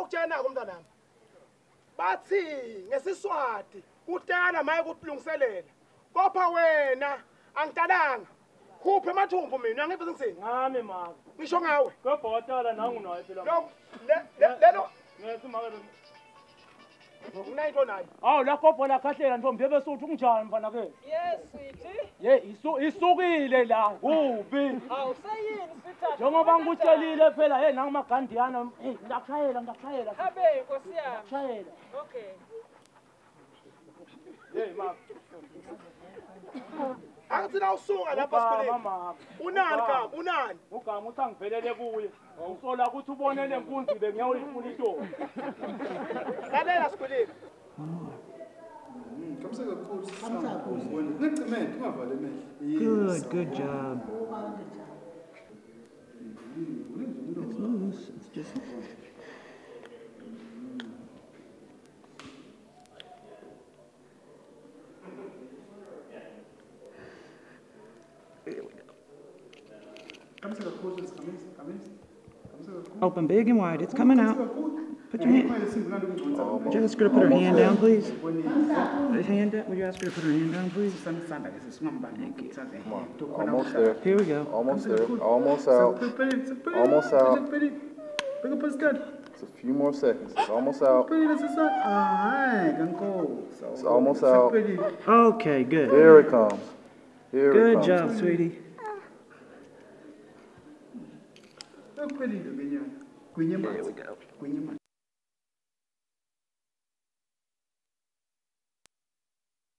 ukutshena-ko mntanami bathi ngesiswati kutala maye kutilungiselela kopha wena angitalanga. Khuphe emathumbu mina angive sengiseni ngami maka ngisho ngawe. Kwebhotala nangunayo phela. Lo- le- le- lelo awu lapho bhola khahlela ntombi ebesuthu kunjani mfana ke? Ye isukile la kuphi njengoba ngikutshelile phela ye nangamagandiyana ndakushayela ndakushayela ndakushayela Habe Nkosi yami. ngiyakushayela Okay. hey maka angithi na usuka lapha ugama sikoleni maka unani gama unani ugama uthi angivelele kuye usola ukuthi ubone le nkunzi bengiyawuyifuna itobi lalela sikoleni Good, good job. It's loose. It's just. Open big and wide. It's coming out. Put your hand. Would you ask her to put her oh, hand oh. down, please? Hand down. Would you ask her to put her hand down, please? Thank you. Almost there. Here we go. Almost there. Almost out. Almost out. It's a few more seconds. It's almost out. It's almost out. Okay, good. Here it comes. Here it comes. Good job, sweetie. There we go.